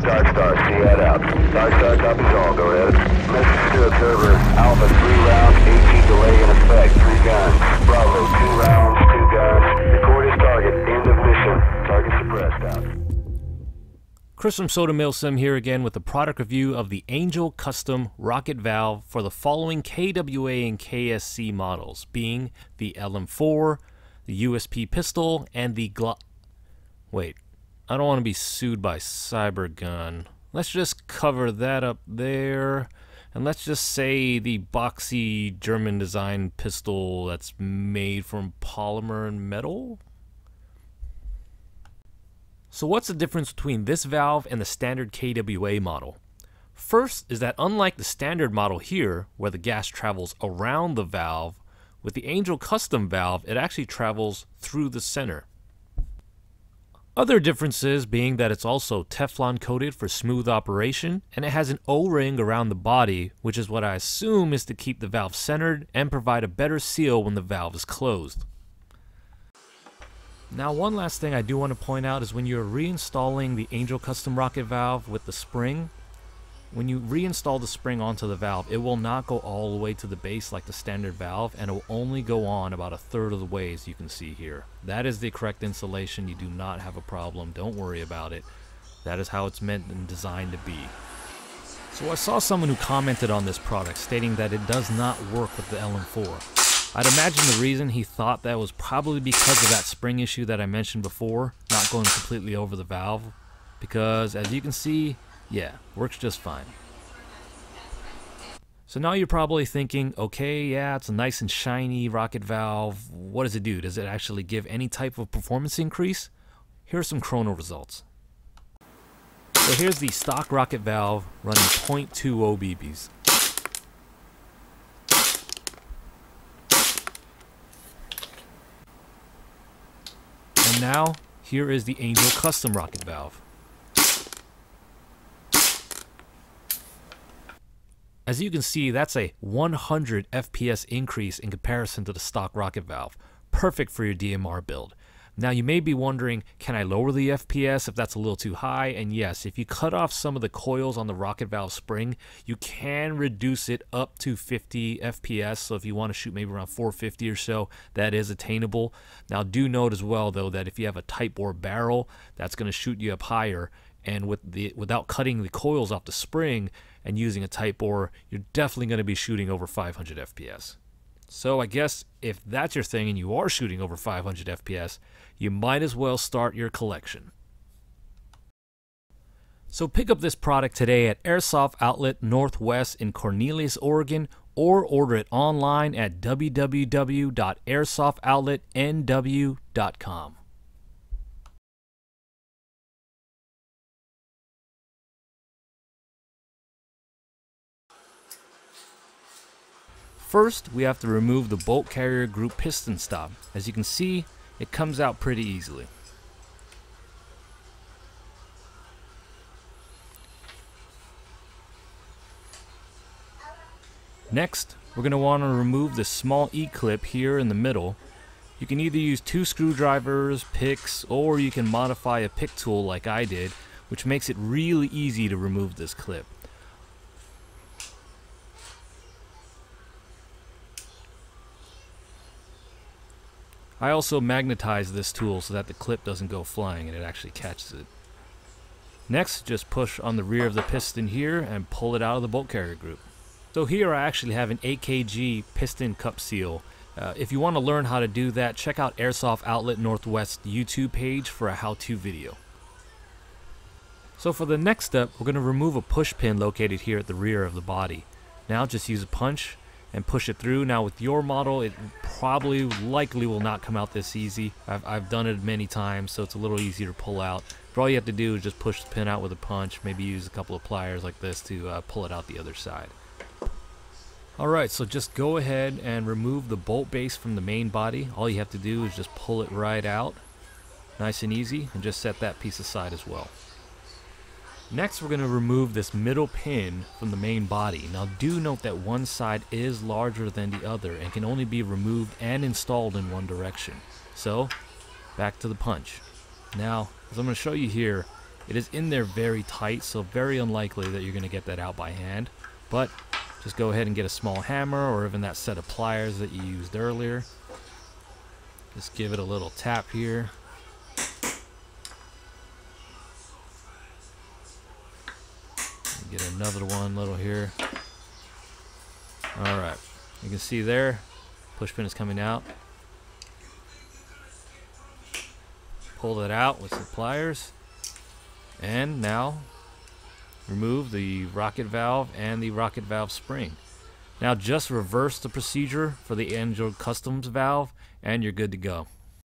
Star Star, CAD out. Star Star copies all, go ahead. Message to observer, Alpha 3 rounds, 18 delay in effect, 3 guns. Bravo, 2 rounds, 2 guns. Record his target, end of mission. Target suppressed, out. Chris from SOTA MilSim here again with a product review of the Angel Custom Rocket Valve for the following KWA and KSC models, being the LM4, the USP pistol, and the Glock. Wait, I don't want to be sued by Cybergun. Let's just cover that up there. And let's just say the boxy German design pistol that's made from polymer and metal? So what's the difference between this valve and the standard KWA model? First is that unlike the standard model here, where the gas travels around the valve, with the Angel Custom valve, it actually travels through the center. Other differences being that it's also Teflon coated for smooth operation, and it has an O-ring around the body, which is what I assume is to keep the valve centered and provide a better seal when the valve is closed. Now one last thing I do want to point out is when you're reinstalling the Angel Custom Rocket Valve with the spring, when you reinstall the spring onto the valve, it will not go all the way to the base like the standard valve, and it will only go on about a third of the way as you can see here. That is the correct installation, you do not have a problem, don't worry about it. That is how it's meant and designed to be. So I saw someone who commented on this product stating that it does not work with the LM4. I'd imagine the reason he thought that was probably because of that spring issue that I mentioned before, not going completely over the valve, because as you can see, yeah, works just fine. So now you're probably thinking, okay, yeah, it's a nice and shiny rocket valve. What does it do? Does it actually give any type of performance increase? Here are some chrono results. So here's the stock rocket valve running 0.20 BBs. And now, here is the Angel Custom Rocket Valve. As you can see, that's a 100 FPS increase in comparison to the stock rocket valve. Perfect for your DMR build. Now you may be wondering, can I lower the FPS if that's a little too high? And yes, if you cut off some of the coils on the rocket valve spring, you can reduce it up to 50 FPS. So if you want to shoot maybe around 450 or so, that is attainable. Now do note as well though that if you have a tight bore barrel, that's going to shoot you up higher. And with the without cutting the coils off the spring and using a tight bore, you're definitely going to be shooting over 500 FPS. So I guess if that's your thing and you are shooting over 500 FPS, you might as well start your collection. So pick up this product today at Airsoft Outlet Northwest in Cornelius, Oregon, or order it online at www.airsoftoutletnw.com. First, we have to remove the bolt carrier group piston stop. As you can see, it comes out pretty easily. Next, we're going to want to remove the small E-clip here in the middle. You can either use two screwdrivers, picks, or you can modify a pick tool like I did, which makes it really easy to remove this clip. I also magnetize this tool so that the clip doesn't go flying and it actually catches it. Next, just push on the rear of the piston here and pull it out of the bolt carrier group. So here I actually have an AKG piston cup seal. Uh, if you want to learn how to do that, check out Airsoft Outlet Northwest YouTube page for a how-to video. So for the next step, we're going to remove a push pin located here at the rear of the body. Now just use a punch and push it through. Now with your model, it probably likely will not come out this easy. I've, I've done it many times, so it's a little easier to pull out. But all you have to do is just push the pin out with a punch, maybe use a couple of pliers like this to uh, pull it out the other side. Alright, so just go ahead and remove the bolt base from the main body. All you have to do is just pull it right out. Nice and easy, and just set that piece aside as well. Next, we're going to remove this middle pin from the main body. Now do note that one side is larger than the other and can only be removed and installed in one direction. So, back to the punch. Now, as I'm going to show you here, It is in there very tight, so very unlikely that you're going to get that out by hand. But just go ahead and get a small hammer or even that set of pliers that you used earlier. Just give it a little tap here. Get another one little here. Alright, you can see there, push pin is coming out. Pull that out with the pliers. And now remove the rocket valve and the rocket valve spring. Now just reverse the procedure for the Angel Customs valve and you're good to go.